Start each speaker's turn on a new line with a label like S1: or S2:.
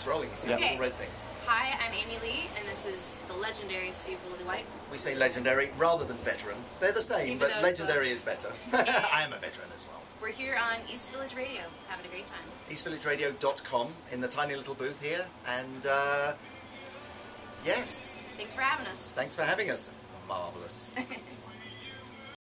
S1: It's rolling. You see
S2: Yeah.
S1: the red thing.
S3: Hi, I'm Amy Lee, and this is the legendary Steve Lillywhite.
S1: We say legendary rather than veteran. They're the same,
S3: Even
S1: but legendary
S3: both.
S1: is better. I am a veteran as well.
S3: We're here on East Village Radio, having a great time.
S1: EastVillageRadio.com in the tiny little booth here, and uh, yes,
S3: Thanks for having us.
S1: thanks for having us. Marvelous.